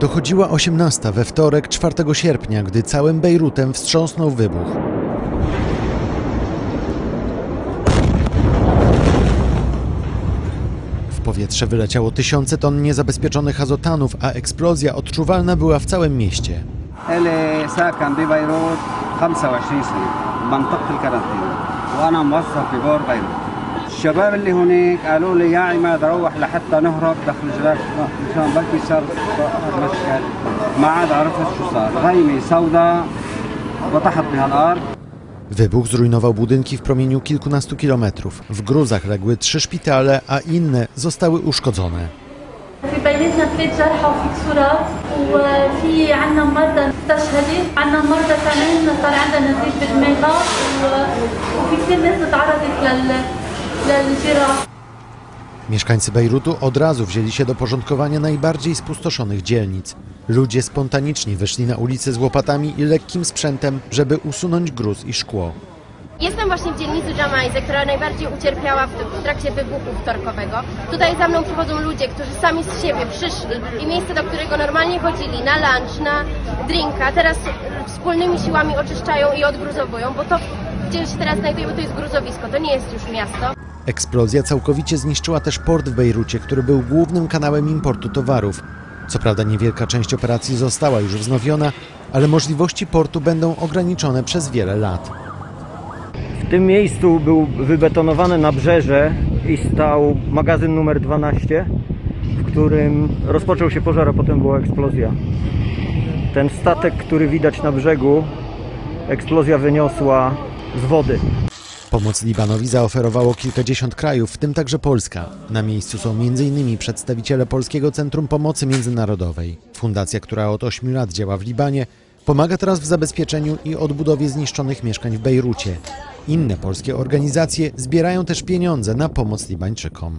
Dochodziła 18 we wtorek 4 sierpnia, gdy całym Bejrutem wstrząsnął wybuch. W powietrze wyleciało tysiące ton niezabezpieczonych azotanów, a eksplozja odczuwalna była w całym mieście. إلي ساكن ببيروت 25 سنة منطقة الكارانتين وأنا موظف ببور بيروت الشباب اللي هناك قالوا لي يا عماد روح لحتى نهرب دخل جلاك مشان بلكي صار مشكل ما عاد عرفت شو صار غيمة سوداء وطحت بها الأرض Wybuch zrujnował budynki w promieniu kilkunastu kilometrów. W gruzach legły trzy szpitale, a inne zostały uszkodzone. في بيناتنا ثلاث جرحى وفي كسورات وفي عنا مرضى استشهدت عنا مرضى كمان صار عندها نزيف بالدماغ و- وفي كثير ناس تعرضت لل Mieszkańcy Bejrutu od razu wzięli się do porządkowania najbardziej spustoszonych dzielnic. Ludzie spontanicznie wyszli na ulice z łopatami i lekkim sprzętem, żeby usunąć gruz i szkło. Jestem właśnie w dzielnicy Jamajze, która najbardziej ucierpiała w trakcie wybuchu wtorkowego. Tutaj za mną przychodzą ludzie, którzy sami z siebie przyszli i miejsce, do którego normalnie chodzili na lunch, na drinka, teraz wspólnymi siłami oczyszczają i odgruzowują, bo to, gdzie się teraz znajdujemy, to jest gruzowisko, to nie jest już miasto. Eksplozja całkowicie zniszczyła też port w Bejrucie, który był głównym kanałem importu towarów. Co prawda niewielka część operacji została już wznowiona, ale możliwości portu będą ograniczone przez wiele lat. W tym miejscu był wybetonowane nabrzeże i stał magazyn numer 12, w którym rozpoczął się pożar, a potem była eksplozja. Ten statek, który widać na brzegu, eksplozja wyniosła z wody. Pomoc Libanowi zaoferowało kilkadziesiąt krajów, w tym także Polska. Na miejscu są m.in. przedstawiciele Polskiego Centrum Pomocy Międzynarodowej. Fundacja, która od 8 lat działa w Libanie, pomaga teraz w zabezpieczeniu i odbudowie zniszczonych mieszkań w Bejrucie. Inne polskie organizacje zbierają też pieniądze na pomoc Libańczykom.